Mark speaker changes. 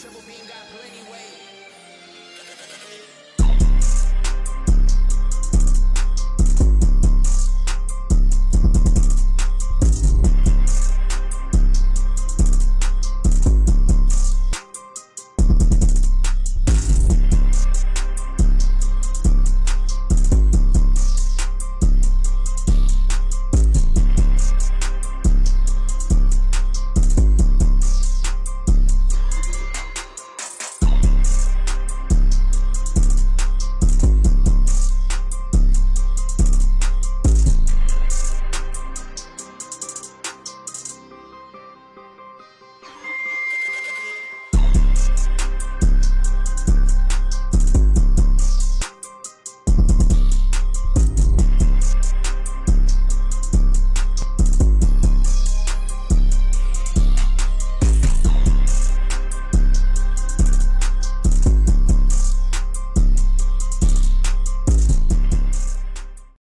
Speaker 1: Triple B.